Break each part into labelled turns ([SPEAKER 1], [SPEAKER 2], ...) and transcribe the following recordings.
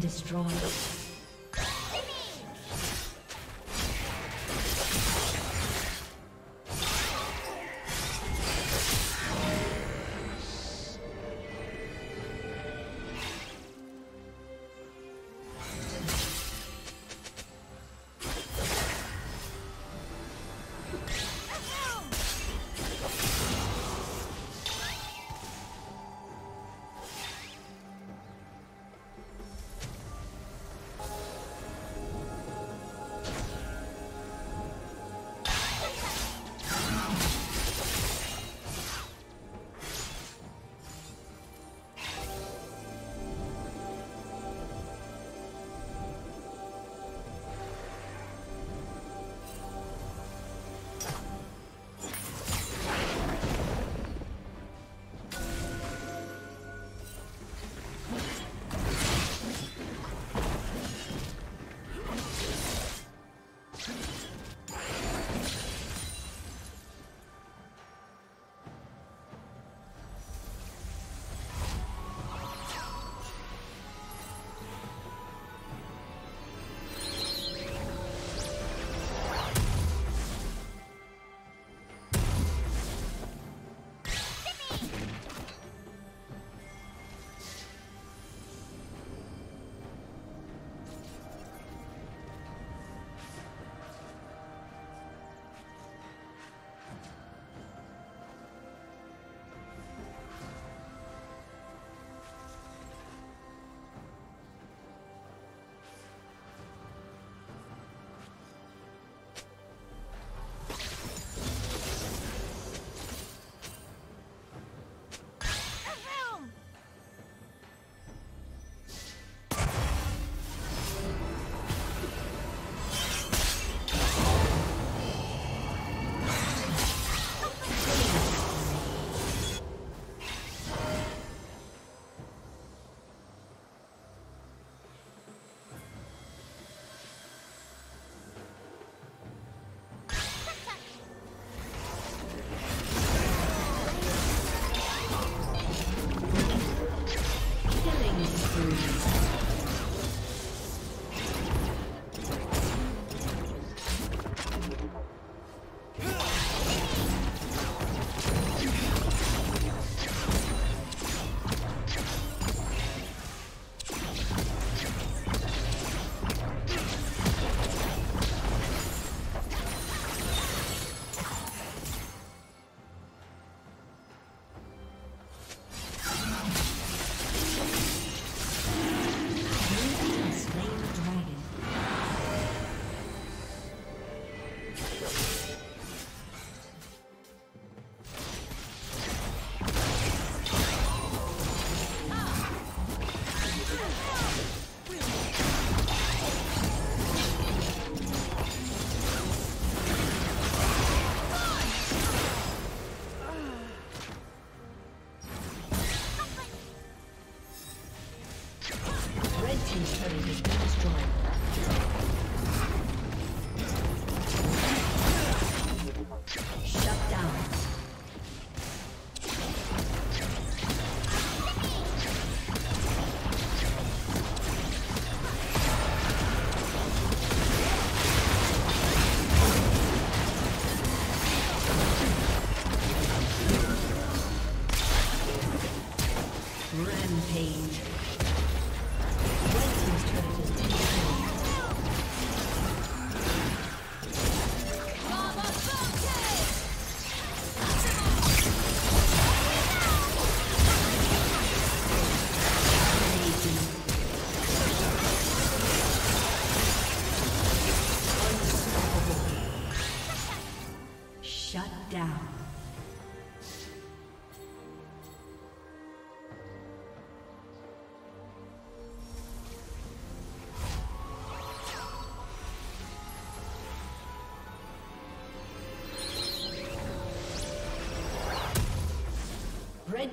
[SPEAKER 1] Destroyed.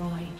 [SPEAKER 1] Destroyed.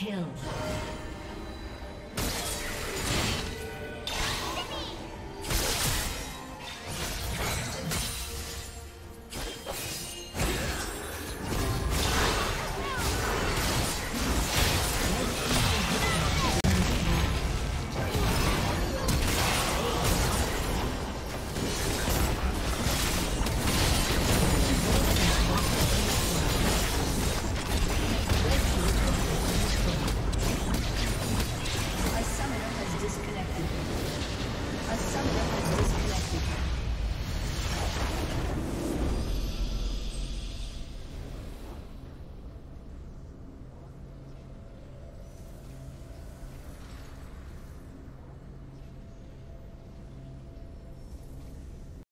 [SPEAKER 2] Kill.